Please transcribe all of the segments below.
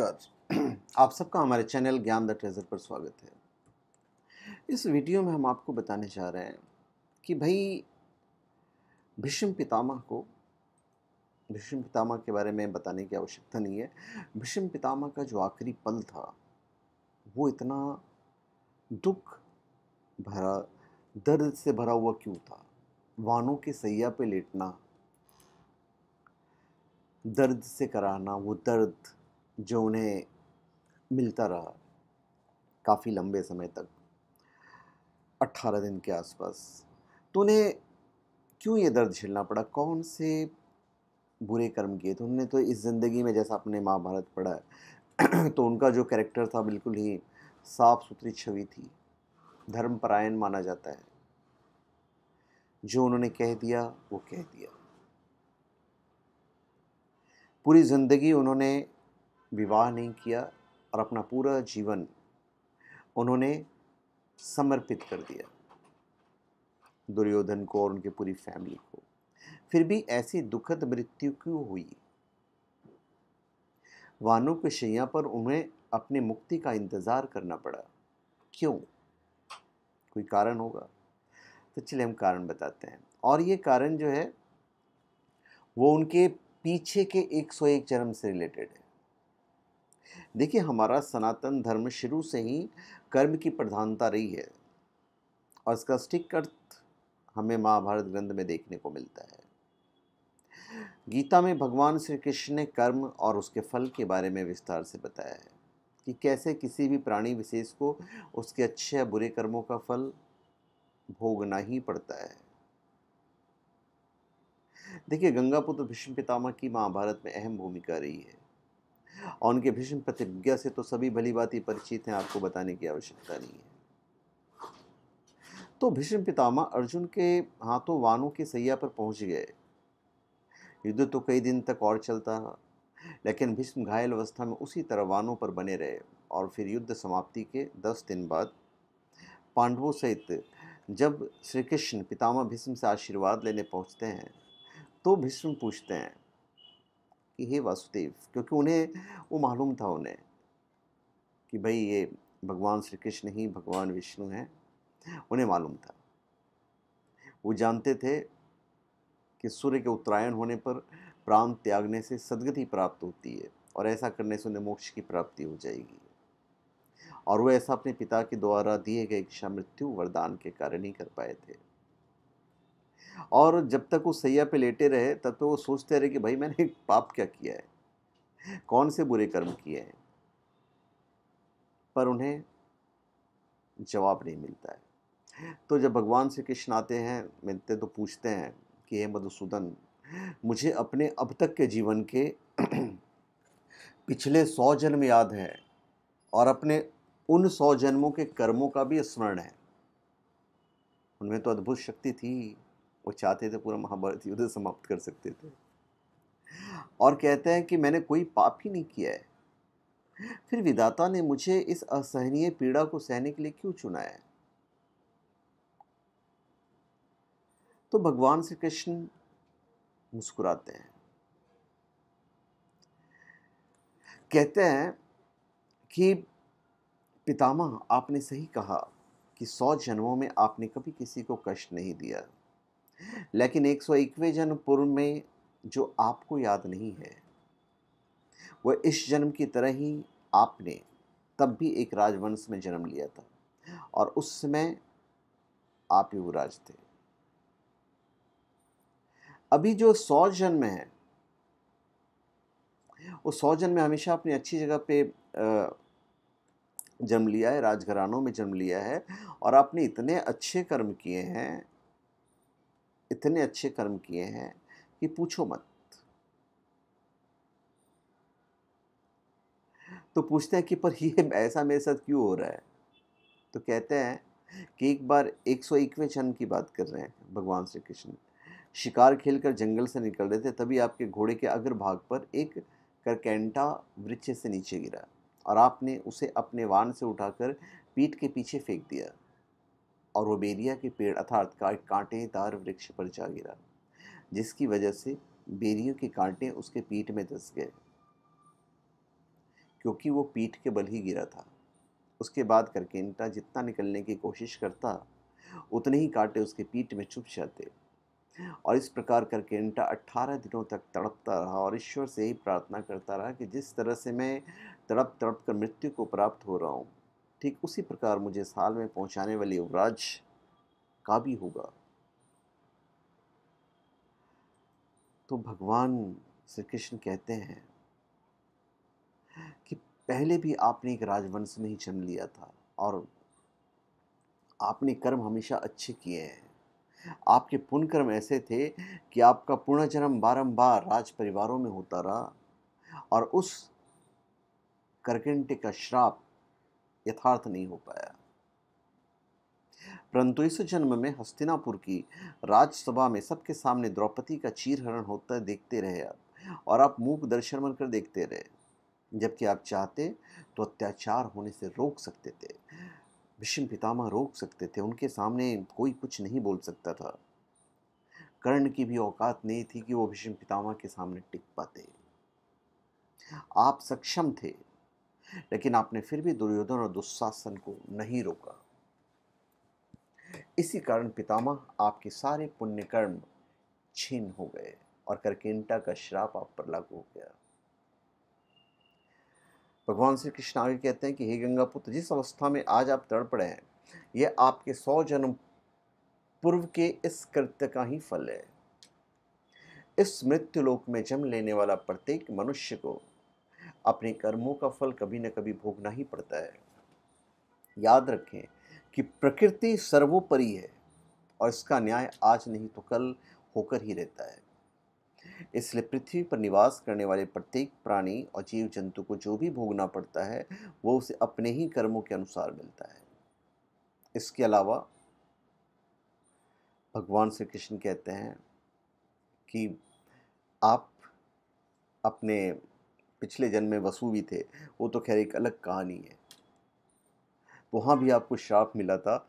नमस्कार। आप सबका हमारे चैनल ज्ञान द ट्रेजर पर स्वागत है। इस वीडियो में हम आपको बताने जा रहे हैं कि भाई भीष्म पितामह को, भीष्म पितामह के बारे में बताने की आवश्यकता नहीं है। भीष्म पितामह का जो आखिरी पल था, वो इतना दुख भरा, दर्द से भरा हुआ क्यों था? वानों के सैया पे लेटना, दर्द से कराना वो दर्द जो उन्हें मिलता रहा काफ़ी लंबे समय तक अट्ठारह दिन के आसपास। तो उन्हें क्यों ये दर्द झेलना पड़ा? कौन से बुरे कर्म किए थे उन्होंने? तो इस ज़िंदगी में जैसा अपने महाभारत पढ़ा है तो उनका जो कैरेक्टर था बिल्कुल ही साफ़ सुथरी छवि थी। धर्मपरायण माना जाता है। जो उन्होंने कह दिया, वो कह दिया। पूरी ज़िंदगी उन्होंने विवाह नहीं किया और अपना पूरा जीवन उन्होंने समर्पित कर दिया। दुर्योधन को और उनकी पूरी फैमिली को। फिर भी ऐसी दुखद मृत्यु क्यों हुई? वानों के शैया पर उन्हें अपने मुक्ति का इंतज़ार करना पड़ा। क्यों? कोई कारण होगा? तो चलिए हम कारण बताते हैं। और ये कारण जो है, वो उनके पीछे के 101 जन्म से रिलेटेड है। देखिए, हमारा सनातन धर्म शुरू से ही कर्म की प्रधानता रही है और इसका स्टिक अर्थ हमें महाभारत ग्रंथ में देखने को मिलता है। गीता में भगवान श्री कृष्ण ने कर्म और उसके फल के बारे में विस्तार से बताया है कि कैसे किसी भी प्राणी विशेष को उसके अच्छे या बुरे कर्मों का फल भोगना ही पड़ता है। देखिए गंगापुत्र भीष्म पितामह की महाभारत में अहम भूमिका रही है। उनके भीष्म प्रतिज्ञा से तो सभी भली बात ही परिचित हैं, आपको बताने की आवश्यकता नहीं है। तो भीष्म पितामह अर्जुन के हाथों वानों के सैया पर पहुँच गए। युद्ध तो कई दिन तक और चलता लेकिन भीष्म घायल अवस्था में उसी तरह वानों पर बने रहे और फिर युद्ध समाप्ति के दस दिन बाद पांडवों सहित जब श्री कृष्ण पितामह भीष्म से आशीर्वाद लेने पहुँचते हैं तो भीष्म पूछते हैं कि हे वासुदेव, क्योंकि उन्हें वो मालूम था उन्हें कि भाई ये भगवान श्री कृष्ण ही भगवान विष्णु हैं, उन्हें मालूम था। वो जानते थे कि सूर्य के उत्तरायण होने पर प्राण त्यागने से सदगति प्राप्त होती है और ऐसा करने से उन्हें मोक्ष की प्राप्ति हो जाएगी। और वो ऐसा अपने पिता के द्वारा दिए गए इच्छा मृत्यु वरदान के कारण ही कर पाए थे। और जब तक वो सैया पे लेटे रहे, तब तो वो सोचते रहे कि, भाई, मैंने पाप क्या किया है? कौन से बुरे कर्म किए हैं? पर उन्हें जवाब नहीं मिलता है। तो जब भगवान श्री कृष्ण आते हैं, मिलते तो पूछते हैं कि, हे मधुसूदन, मुझे अपने अब तक के जीवन के पिछले सौ जन्म याद हैं और अपने उन सौ जन्मों के कर्मों का भी स्मरण है। उनमें तो अद्भुत शक्ति थी। वो चाहते थे पूरा महाभारत युद्ध समाप्त कर सकते थे। और कहते हैं कि मैंने कोई पाप ही नहीं किया है। फिर विदाता ने मुझे इस असहनीय पीड़ा को सहने के लिए क्यों चुना है? तो भगवान श्री कृष्ण मुस्कुराते हैं। कहते हैं कि, पितामह, आपने सही कहा कि सौ जन्मों में आपने कभी किसी को कष्ट नहीं दिया। लेकिन एक सौ इक्वे जन्म पूर्व में जो आपको याद नहीं है वह इस जन्म की तरह ही आपने तब भी एक राजवंश में जन्म लिया था और उस समय आप युवराज थे। अभी जो सौ जन्म है, वो सौ जन्म में हमेशा अपनी अच्छी जगह पे जन्म लिया है, राजघरानों में जन्म लिया है और आपने इतने अच्छे कर्म किए हैं इतने अच्छे कर्म किए हैं कि पूछो मत। तो पूछते हैं कि, पर ये ऐसा मेरे साथ क्यों हो रहा है? तो कहते हैं कि एक बार एक सौ इक्वे जन्म की बात कर रहे हैं भगवान श्री कृष्ण। शिकार खेलकर जंगल से निकल रहे थे, तभी आपके घोड़े के अग्र भाग पर एक करकेंटा वृक्ष से नीचे गिरा और आपने उसे अपने वान से उठाकर पीठ के पीछे फेंक दिया। और वो बेरिया के पेड़ अर्थात कांटेदार वृक्ष पर जा गिरा, जिसकी वजह से बेरियों के कांटे उसके पीठ में दस गए। क्योंकि वो पीठ के बल ही गिरा था। उसके बाद करकेंटा जितना निकलने की कोशिश करता, उतने ही कांटे उसके पीठ में चुप जाते। और इस प्रकार करकेंटा अट्ठारह दिनों तक तड़पता रहा और ईश्वर से ही प्रार्थना करता रहा कि जिस तरह से मैं तड़प तड़प कर मृत्यु को प्राप्त हो रहा हूँ ठीक उसी प्रकार मुझे साल में पहुँचाने वाले युवराज का भी होगा। तो भगवान श्री कृष्ण कहते हैं कि पहले भी आपने एक राजवंश में ही जन्म लिया था और आपने कर्म हमेशा अच्छे किए हैं। आपके पुण्य कर्म ऐसे थे कि आपका पुनर्जन्म बारंबार राज परिवारों में होता रहा और उस करकेंटे का श्राप यथार्थ नहीं हो पाया। परंतु इस जन्म में हस्तिनापुर की राजसभा में सबके सामने द्रौपदी का चीरहरण होता देखते रहे आप, और आप मूक दर्शन बनकर देखते रहे। जबकि आप चाहते तो अत्याचार होने से रोक सकते थे, भीष्म पितामह रोक सकते थे, उनके सामने कोई कुछ नहीं बोल सकता था। कर्ण की भी औकात नहीं थी कि वो भीष्म पितामह के सामने टिक पाते। आप सक्षम थे लेकिन आपने फिर भी दुर्योधन और दुशासन को नहीं रोका। इसी कारण पितामह, आपके सारे पुण्य कर्म छीन हो गए और करकेंटा का श्राप आप पर लागू हो गया। भगवान श्री कृष्ण आगे कहते हैं कि, हे गंगा पुत्र जिस अवस्था में आज आप तड़प रहे हैं, यह आपके सौ जन्म पूर्व के इस कृत्य का ही फल है। इस मृत्यु लोक में जन्म लेने वाला प्रत्येक मनुष्य को अपने कर्मों का फल कभी न कभी भोगना ही पड़ता है। याद रखें कि प्रकृति सर्वोपरि है और इसका न्याय आज नहीं तो कल होकर ही रहता है। इसलिए पृथ्वी पर निवास करने वाले प्रत्येक प्राणी और जीव जंतु को जो भी भोगना पड़ता है, वो उसे अपने ही कर्मों के अनुसार मिलता है। इसके अलावा भगवान श्री कृष्ण कहते हैं कि आप अपने पिछले जन्म में वसु भी थे, वो तो खैर एक अलग कहानी है। वहाँ भी आपको श्राप मिला था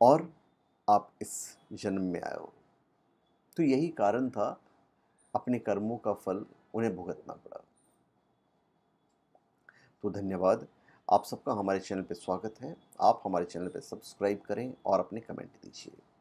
और आप इस जन्म में आए हो। तो यही कारण था, अपने कर्मों का फल उन्हें भुगतना पड़ा। तो धन्यवाद, आप सबका हमारे चैनल पर स्वागत है। आप हमारे चैनल पर सब्सक्राइब करें और अपने कमेंट दीजिए।